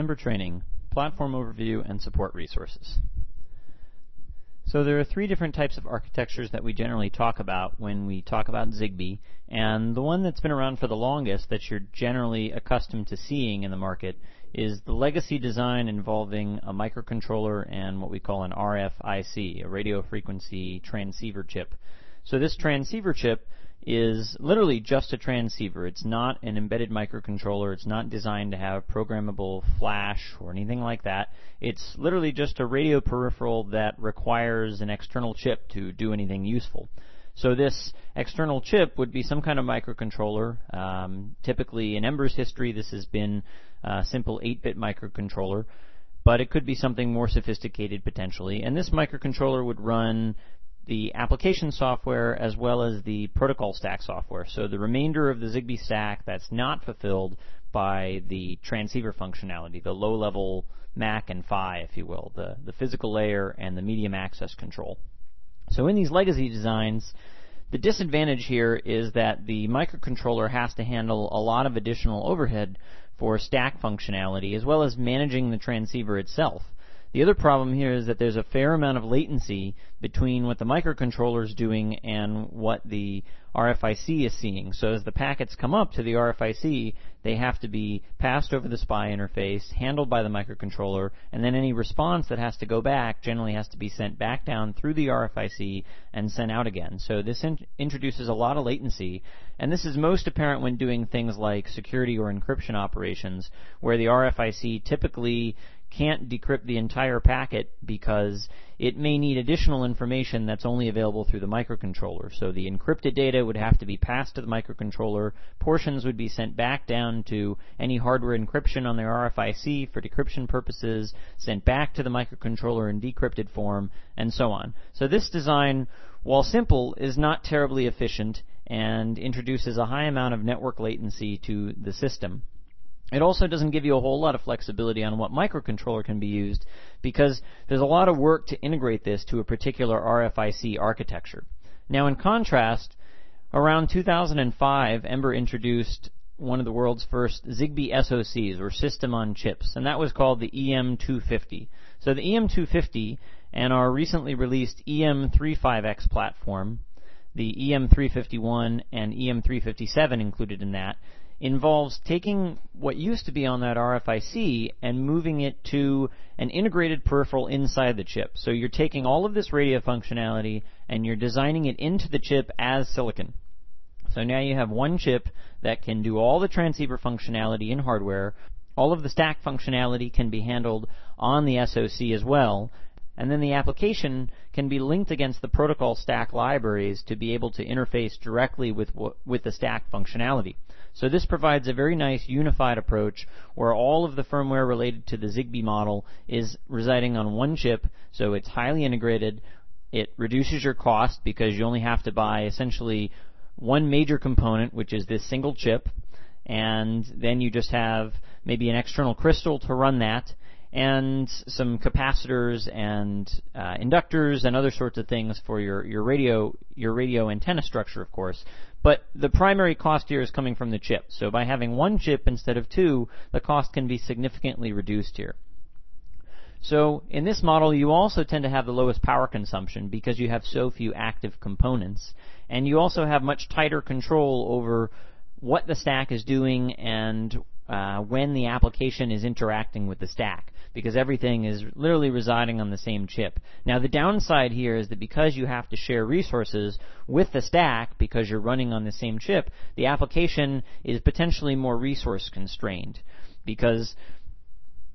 Ember Training, Platform Overview and Support Resources. So there are three different types of architectures that we generally talk about when we talk about Zigbee, and the one that's been around for the longest that you're generally accustomed to seeing in the market is the legacy design involving a microcontroller and what we call an RFIC, a radio frequency transceiver chip. So this transceiver chip is literally just a transceiver. It's not an embedded microcontroller. It's not designed to have programmable flash or anything like that. It's literally just a radio peripheral that requires an external chip to do anything useful. So this external chip would be some kind of microcontroller. Um, typically, in Ember's history, this has been a simple 8-bit microcontroller, but it could be something more sophisticated potentially. And this microcontroller would run the application software as well as the protocol stack software. So the remainder of the Zigbee stack that's not fulfilled by the transceiver functionality, the low-level MAC and PHY, if you will, the, the physical layer and the medium access control. So in these legacy designs, the disadvantage here is that the microcontroller has to handle a lot of additional overhead for stack functionality as well as managing the transceiver itself. The other problem here is that there's a fair amount of latency between what the microcontroller is doing and what the RFIC is seeing. So as the packets come up to the RFIC, they have to be passed over the SPI interface, handled by the microcontroller, and then any response that has to go back generally has to be sent back down through the RFIC and sent out again. So this in- introduces a lot of latency, and this is most apparent when doing things like security or encryption operations, where the RFIC typically can't decrypt the entire packet because it may need additional information that's only available through the microcontroller. So the encrypted data would have to be passed to the microcontroller, portions would be sent back down to any hardware encryption on the RFIC for decryption purposes, sent back to the microcontroller in decrypted form, and so on. So this design, while simple, is not terribly efficient and introduces a high amount of network latency to the system. It also doesn't give you a whole lot of flexibility on what microcontroller can be used because there's a lot of work to integrate this to a particular RFIC architecture. Now, in contrast, around 2005, Ember introduced one of the world's first Zigbee SoCs, or System on Chips, and that was called the EM250. So the EM250 and our recently released EM35X platform, the EM351 and EM357 included in that, involves taking what used to be on that RFIC and moving it to an integrated peripheral inside the chip. So you're taking all of this radio functionality and you're designing it into the chip as silicon. So now you have one chip that can do all the transceiver functionality in hardware. All of the stack functionality can be handled on the SoC as well, and then the application can be linked against the protocol stack libraries to be able to interface directly with with the stack functionality. So this provides a very nice unified approach where all of the firmware related to the Zigbee model is residing on one chip, so it's highly integrated. It reduces your cost because you only have to buy essentially one major component, which is this single chip, and then you just have maybe an external crystal to run that, and some capacitors and uh, inductors and other sorts of things for your, your radio your radio antenna structure, of course. But the primary cost here is coming from the chip. So by having one chip instead of two, the cost can be significantly reduced here. So in this model, you also tend to have the lowest power consumption because you have so few active components, and you also have much tighter control over what the stack is doing and uh, when the application is interacting with the stack because everything is literally residing on the same chip. Now the downside here is that because you have to share resources with the stack because you're running on the same chip, the application is potentially more resource constrained because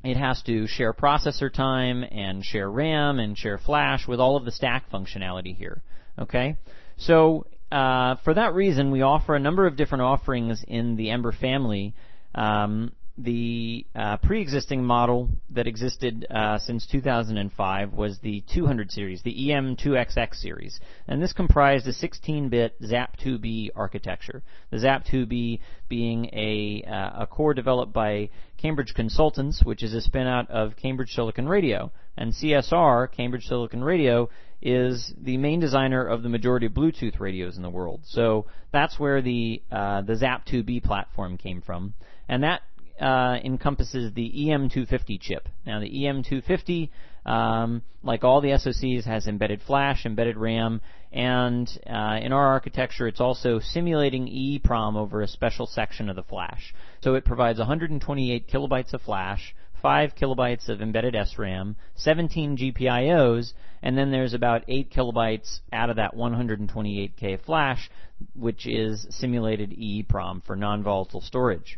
it has to share processor time and share RAM and share flash with all of the stack functionality here. Okay? So, uh, for that reason, we offer a number of different offerings in the Ember family um, the uh, pre-existing model that existed uh, since 2005 was the 200 series, the EM2XX series, and this comprised a 16-bit XAP2b architecture. The XAP2b being a, uh, a core developed by Cambridge Consultants, which is a spin-out of Cambridge Silicon Radio, and CSR, Cambridge Silicon Radio, is the main designer of the majority of Bluetooth radios in the world. So that's where the uh, the XAP2b platform came from, and that uh, encompasses the EM250 chip. Now, the EM250, um, like all the SoCs, has embedded flash, embedded RAM, and uh, in our architecture, it's also simulating EEPROM over a special section of the flash. So it provides 128 kilobytes of flash, 5 kilobytes of embedded SRAM, 17 GPIOs, and then there's about 8 kilobytes out of that 128K flash, which is simulated EEPROM for non-volatile storage.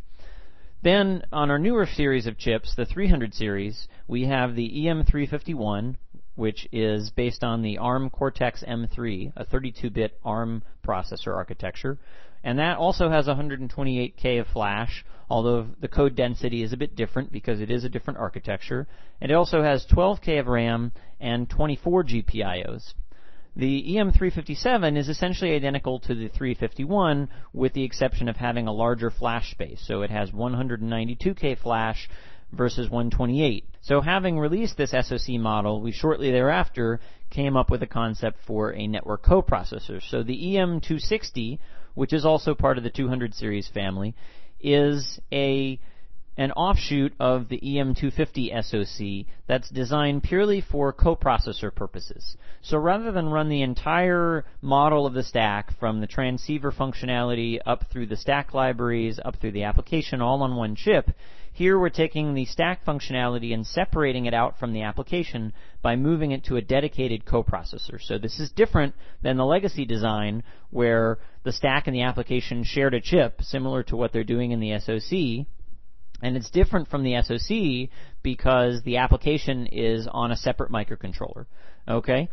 Then on our newer series of chips, the 300 series, we have the EM351, which is based on the ARM Cortex M3, a 32-bit ARM processor architecture. And that also has 128K of flash, although the code density is a bit different because it is a different architecture. And it also has 12K of RAM and 24 GPIOs. The EM357 is essentially identical to the 351 with the exception of having a larger flash space. So it has 192K flash versus 128. So having released this SoC model, we shortly thereafter came up with a concept for a network coprocessor. So the EM260 which is also part of the 200 series family, is a an offshoot of the EM250 SoC that's designed purely for coprocessor purposes. So rather than run the entire model of the stack from the transceiver functionality up through the stack libraries, up through the application all on one chip, here we're taking the stack functionality and separating it out from the application by moving it to a dedicated coprocessor. So this is different than the legacy design where the stack and the application shared a chip, similar to what they're doing in the SoC. And it's different from the SoC because the application is on a separate microcontroller. Okay?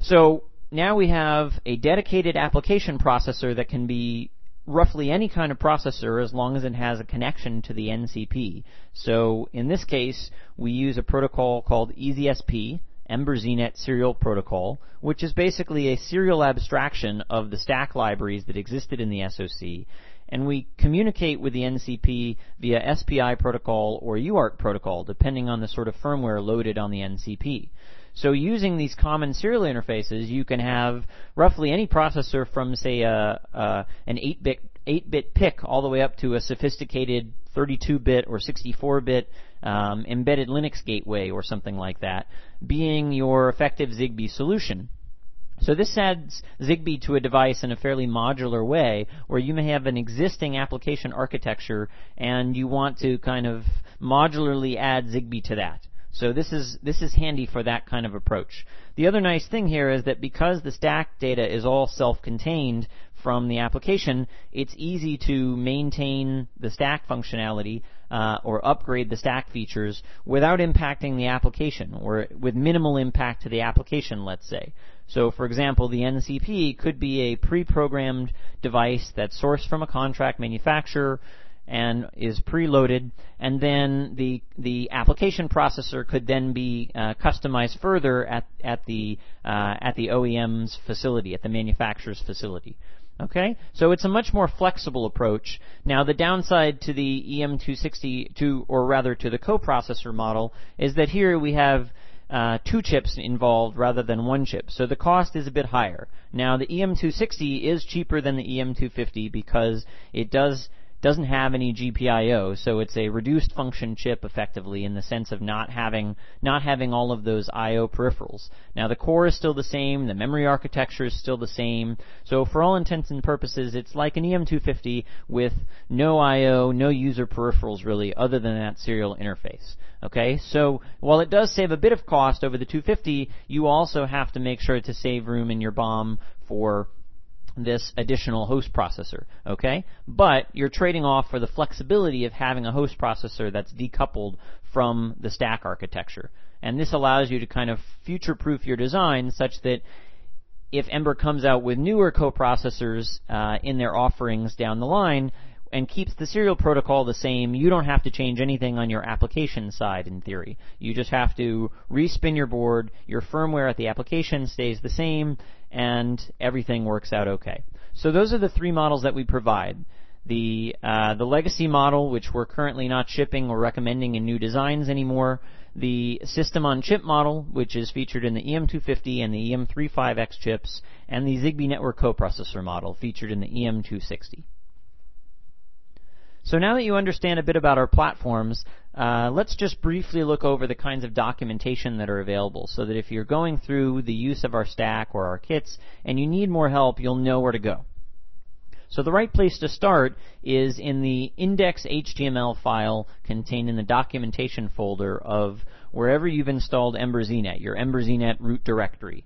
So now we have a dedicated application processor that can be roughly any kind of processor as long as it has a connection to the NCP. So in this case, we use a protocol called EZSP, Ember ZNet Serial Protocol, which is basically a serial abstraction of the stack libraries that existed in the SoC, and we communicate with the NCP via SPI protocol or UART protocol, depending on the sort of firmware loaded on the NCP. So using these common serial interfaces, you can have roughly any processor from, say, a, a, an 8-bit 8-bit PIC all the way up to a sophisticated 32-bit or 64-bit um, embedded Linux gateway or something like that, being your effective ZigBee solution. So this adds ZigBee to a device in a fairly modular way where you may have an existing application architecture and you want to kind of modularly add ZigBee to that. So this is this is handy for that kind of approach. The other nice thing here is that because the stack data is all self-contained from the application, it's easy to maintain the stack functionality uh, or upgrade the stack features without impacting the application or with minimal impact to the application, let's say. So, for example, the NCP could be a pre-programmed device that's sourced from a contract manufacturer and is preloaded, and then the the application processor could then be uh, customized further at at the uh, at the OEM's facility, at the manufacturer's facility. Okay, so it's a much more flexible approach. Now, the downside to the EM260, to or rather to the coprocessor model, is that here we have uh, two chips involved rather than one chip, so the cost is a bit higher. Now, the EM260 is cheaper than the EM250 because it does doesn't have any GPIO, so it's a reduced function chip effectively in the sense of not having not having all of those I/O peripherals. Now the core is still the same, the memory architecture is still the same. So for all intents and purposes, it's like an EM250 with no I/O, no user peripherals really, other than that serial interface. Okay, so while it does save a bit of cost over the 250, you also have to make sure to save room in your BOM for this additional host processor, okay? But you're trading off for the flexibility of having a host processor that's decoupled from the stack architecture. And this allows you to kind of future-proof your design such that if Ember comes out with newer coprocessors uh, in their offerings down the line, and keeps the serial protocol the same, you don't have to change anything on your application side in theory. You just have to respin your board, your firmware at the application stays the same, and everything works out okay. So those are the three models that we provide. The, uh, the legacy model, which we're currently not shipping or recommending in new designs anymore, the system on chip model, which is featured in the EM250 and the EM35X chips, and the ZigBee network coprocessor model featured in the EM260. So now that you understand a bit about our platforms, uh, let's just briefly look over the kinds of documentation that are available so that if you're going through the use of our stack or our kits and you need more help, you'll know where to go. So the right place to start is in the index.html file contained in the documentation folder of wherever you've installed EmberZNet, your EmberZNet root directory.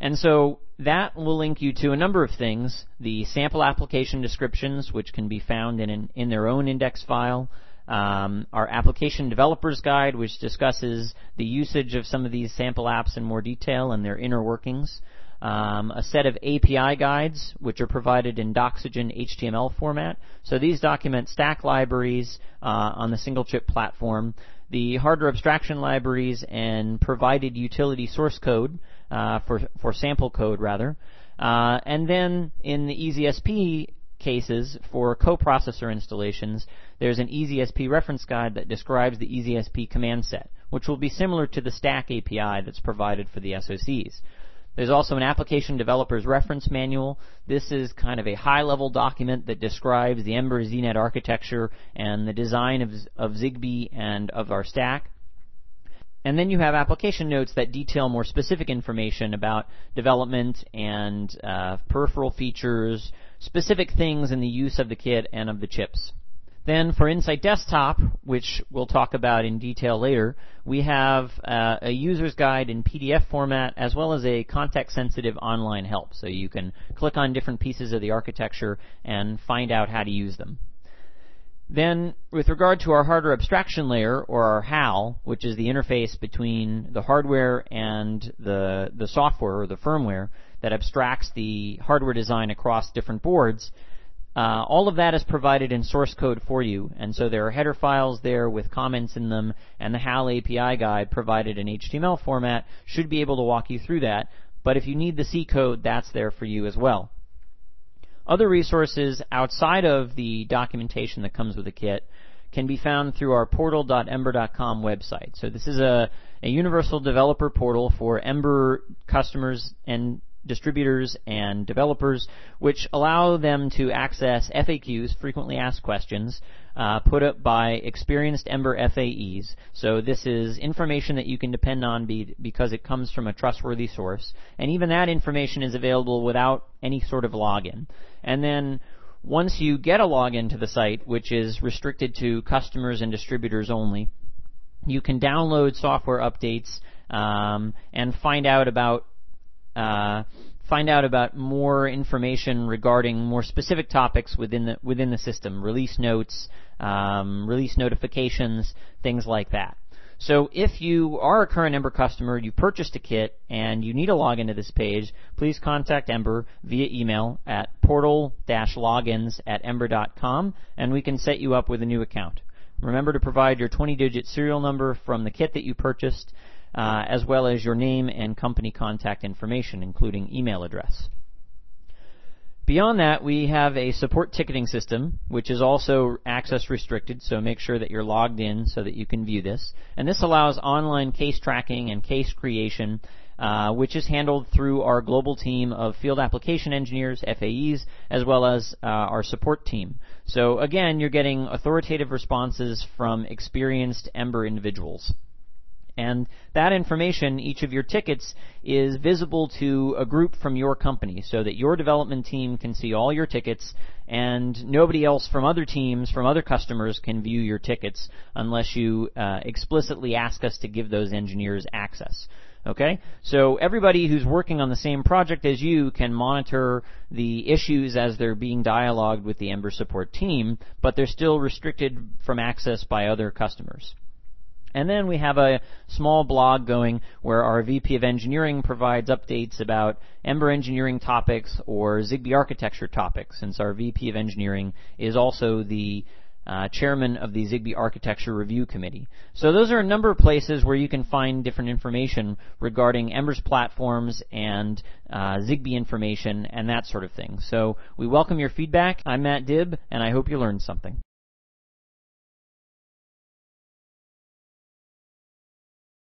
And so that will link you to a number of things. The sample application descriptions, which can be found in, an, in their own index file. Um, our application developers guide, which discusses the usage of some of these sample apps in more detail and their inner workings. Um, a set of API guides, which are provided in Doxygen HTML format. So these document stack libraries uh, on the single chip platform, the hardware abstraction libraries, and provided utility source code uh, for for sample code rather. Uh, and then in the EZSP cases for coprocessor installations, there's an EZSP reference guide that describes the EZSP command set, which will be similar to the stack API that's provided for the SoCs. There's also an application developer's reference manual. This is kind of a high-level document that describes the Ember ZNet architecture and the design of, of ZigBee and of our stack. And then you have application notes that detail more specific information about development and uh, peripheral features, specific things in the use of the kit and of the chips. Then for Insight Desktop, which we'll talk about in detail later, we have uh, a user's guide in PDF format as well as a context-sensitive online help. So you can click on different pieces of the architecture and find out how to use them. Then, with regard to our hardware abstraction layer, or our HAL, which is the interface between the hardware and the, the software or the firmware that abstracts the hardware design across different boards, uh, all of that is provided in source code for you, and so there are header files there with comments in them, and the HAL API guide provided in HTML format should be able to walk you through that. But if you need the C code, that's there for you as well. Other resources outside of the documentation that comes with the kit can be found through our portal.ember.com website. So this is a, a universal developer portal for Ember customers and distributors and developers, which allow them to access FAQs, frequently asked questions, uh, put up by experienced Ember FAEs. So this is information that you can depend on be, because it comes from a trustworthy source. And even that information is available without any sort of login. And then once you get a login to the site, which is restricted to customers and distributors only, you can download software updates um, and find out about uh, find out about more information regarding more specific topics within the within the system, release notes, um, release notifications, things like that. So if you are a current Ember customer, you purchased a kit, and you need a login to this page, please contact Ember via email at portal-logins at ember.com, and we can set you up with a new account. Remember to provide your 20-digit serial number from the kit that you purchased, uh, as well as your name and company contact information, including email address. Beyond that, we have a support ticketing system, which is also access restricted, so make sure that you're logged in so that you can view this. And this allows online case tracking and case creation, uh, which is handled through our global team of field application engineers, FAEs, as well as uh, our support team. So again, you're getting authoritative responses from experienced Ember individuals. And that information, each of your tickets, is visible to a group from your company so that your development team can see all your tickets and nobody else from other teams, from other customers can view your tickets unless you uh, explicitly ask us to give those engineers access. Okay? So everybody who's working on the same project as you can monitor the issues as they're being dialogued with the Ember support team, but they're still restricted from access by other customers. And then we have a small blog going where our VP of Engineering provides updates about Ember engineering topics or ZigBee architecture topics, since our VP of Engineering is also the uh, chairman of the ZigBee Architecture Review Committee. So those are a number of places where you can find different information regarding Ember's platforms and uh, ZigBee information and that sort of thing. So we welcome your feedback. I'm Matt Dibb, and I hope you learned something.